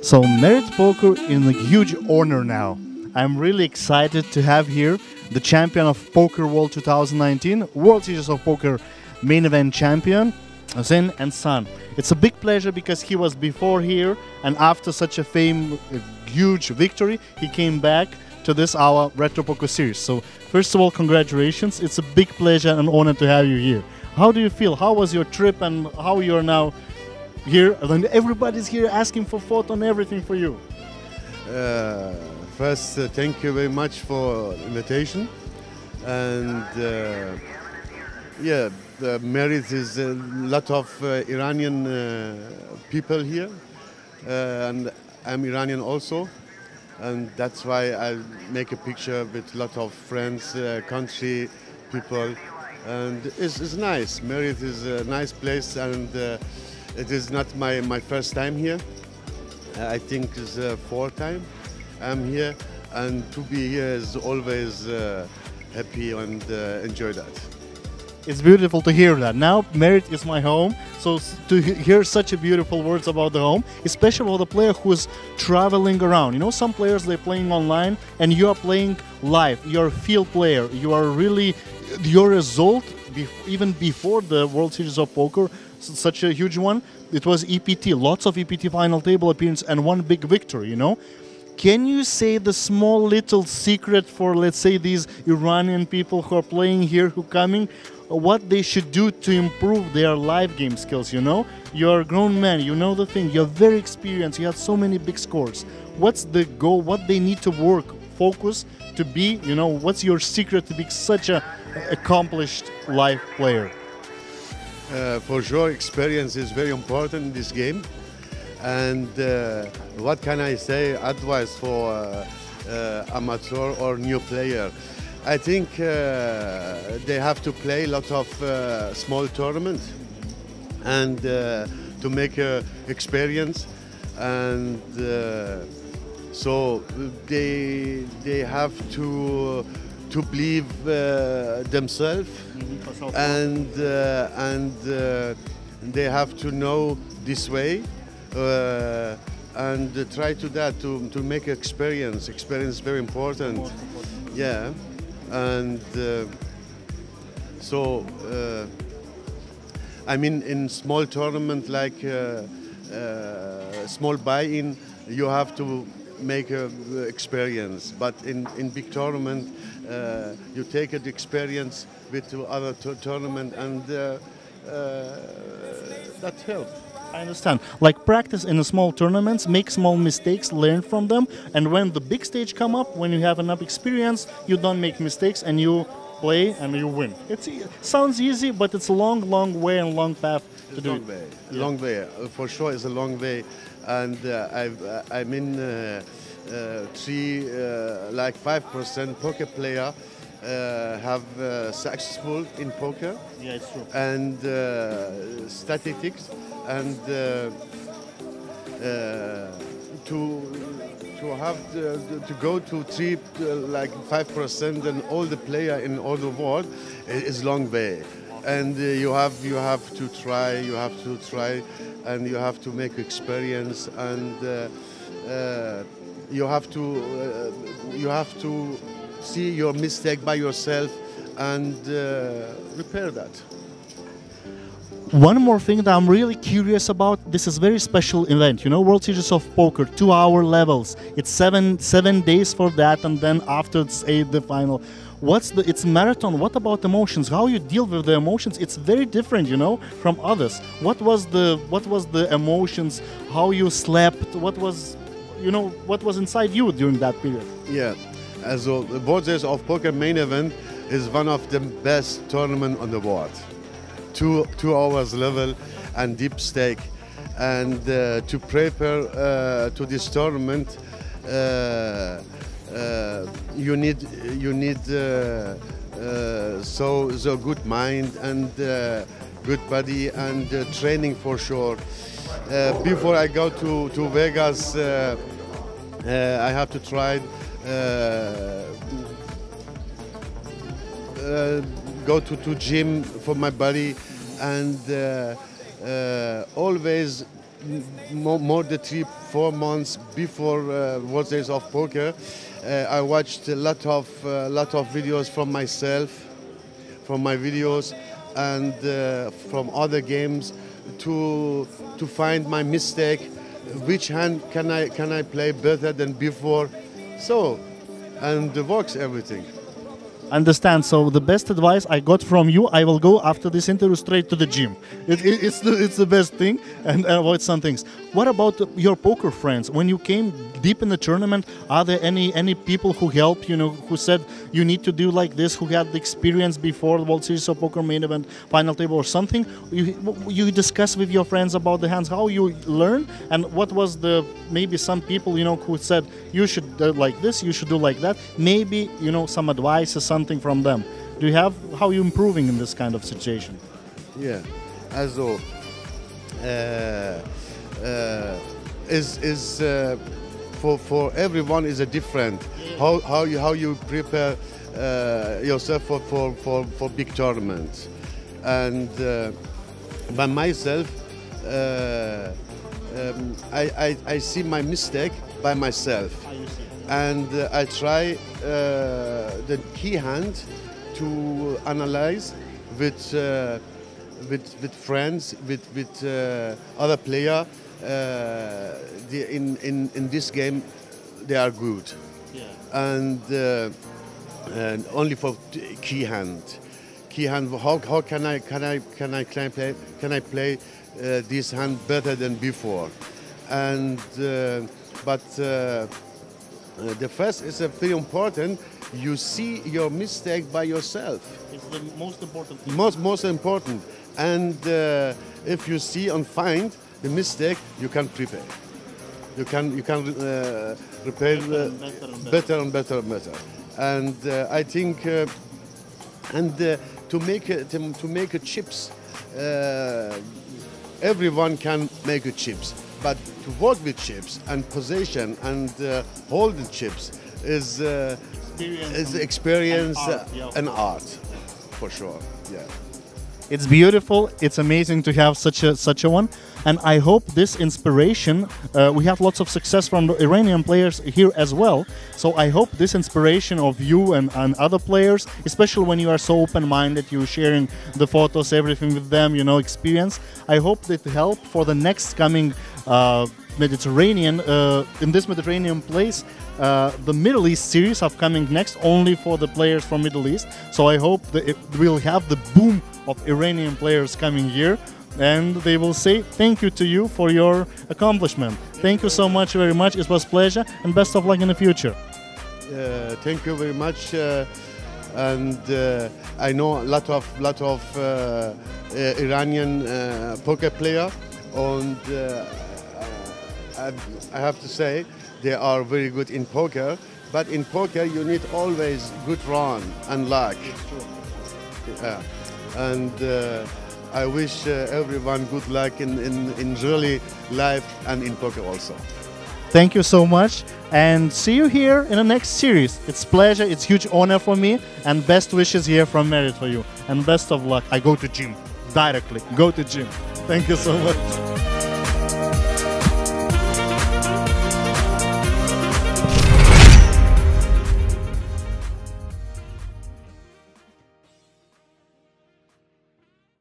So Merit Poker is a huge honor now. I'm really excited to have here the champion of Poker World 2019, World Series of Poker main event champion, Hossein Ensan. It's a big pleasure because he was before here and after such a fame, a huge victory, he came back to this our Retro Poker series. So first of all, congratulations. It's a big pleasure and honor to have you here. How do you feel? How was your trip and how you're now here? Everybody's here asking for photo and everything for you. Uh, first, uh, thank you very much for invitation, and uh, yeah, the merit is a lot of uh, Iranian uh, people here, uh, and I'm Iranian also, and that's why I make a picture with a lot of friends, country people, and it's, it's nice. Merit is a nice place, and it is not my, my first time here. I think it's the fourth time I'm here, and to be here is always uh, happy and uh, enjoy that. It's beautiful to hear that. Now, Merit is my home, so to hear such a beautiful words about the home, especially for the player who is traveling around. You know, some players they're playing online, and you are playing live. You're a field player. You are really your result, even before the World Series of Poker, such a huge one. It was EPT, lots of EPT final table appearance, and one big victory. You know. Can you say the small little secret for, let's say, these Iranian people who are playing here, who coming, what they should do to improve their live game skills? You know, you're a grown man, you know the thing, you're very experienced, you have so many big scores. What's the goal? What they need to work, focus to be? You know, what's your secret to be such a accomplished live player? Uh, for sure, experience is very important in this game. And uh, what can I say? Advice for uh, uh, amateur or new player. I think uh, they have to play a lot of uh, small tournaments and to make experience. And so they they have to to believe uh, themselves. And uh, and uh, they have to know this way uh, and try to that to, to make experience. Experience is very important. Yeah. And uh, so uh, I mean in small tournament like uh, uh, small buy-in you have to make a uh, experience but in, in big tournament uh, you take the experience with other to- tournament and uh, uh, that helps I understand. Like practice in the small tournaments, make small mistakes, learn from them, and when the big stage come up, when you have enough experience, you don't make mistakes and you play and you win. It's e- sounds easy, but it's a long, long way and long path It's a do long way. Yeah. Long way. Uh, For sure, it's a long way. And uh, I've, uh, I'm in uh, uh, three, uh, like five percent poker player uh, have uh, successful in poker Yeah, it's true. and uh, statistics and uh, uh, to to have the- to go to three uh, like five percent and all the player in all the world is long way and uh, you have you have to try you have to try and you have to make experience and uh, uh, you have to uh, you have to see your mistake by yourself and uh, repair that One more thing that I'm really curious about. This is very special event. You know, World Series of Poker, two-hour levels. It's seven seven days for that, and then after it's eight the final. What's the? It's marathon. What about emotions? How you deal with the emotions? It's very different, you know, from others. What was the What was the emotions? How you slept? What was, you know, what was inside you during that period? Yeah, also the Series of Poker main event is one of the best tournament on the world. Two two hours level and deep stake, and uh, to prepare uh, to this tournament, uh, you need you need uh, uh, so so good mind and uh, good body and uh, training for sure. Uh, before I go to to Vegas. Uh, uh, I have to try uh, uh, go to, to gym for my body and uh, uh, always more, more than three, four months before uh, World Series of Poker, uh, I watched a lot of uh, lot of videos from myself, from my videos, and uh, from other games to to find my mistake. Which hand can I can I play better than before? So, and works everything. Understand. So the best advice I got from you, I will go after this interview straight to the gym. It, it, it's the it's the best thing, and avoid some things. What about your poker friends? When you came deep in the tournament, are there any any people who help? You know, who said you need to do like this? Who had the experience before the World Series of Poker main event, final table, or something? You you discuss with your friends about the hands, how you learn, and what was the maybe some people you know who said you should do like this, you should do like that. Maybe you know some advice or something something from them. Do you have how are you improving in this kind of situation? Yeah, also uh, uh, is is uh, for for everyone is a different. How how you how you prepare uh, yourself for, for, for, for big tournaments, and uh, by myself. Uh, um, I, I, I see my mistake by myself and uh, I try uh, the key hand to analyze with uh, with with friends, with with uh, other player. Uh, the, in in in this game, they are good, yeah. and, uh, and only for key hand. Key hand. How, how can I can I can I play can I play this hand better than before? And but uh, the first is uh, very important. You see your mistake by yourself. It's the most important thing. Most, most important. And uh, if you see and find the mistake, you can prepare. You can, you can uh, repair better and better and better. better and better and better. And uh, I think, uh, and to make to, to make a chips, everyone can make a chips but to work with chips and position and uh, hold the chips is uh, experience is experience and art, yeah. and art for sure. Yeah. It's beautiful. It's amazing to have such a such a one, and I hope this inspiration. Uh, we have lots of success from the Iranian players here as well. So I hope this inspiration of you and, and other players, especially when you are so open-minded, you're sharing the photos, everything with them, you know, experience. I hope that help for the next coming Mediterranean. Uh, in this Mediterranean place, uh, the Middle East series are coming next, only for the players from Middle East. So I hope that it will have the boom of Iranian players coming here and they will say thank you to you for your accomplishment. Thank you so much very much. It was pleasure and best of luck in the future. Uh, thank you very much. Uh, and uh, I know a lot of lot of uh, uh, Iranian uh, poker player, and I have to say they are very good in poker. But in poker, you need always good run and luck. Yeah and uh, I wish uh, everyone good luck in, in, in really life and in poker also. Thank you so much and see you here in the next series. It's pleasure, it's huge honor for me and best wishes here from Merit for you and best of luck. I go to gym directly. Go to gym. Thank you so much.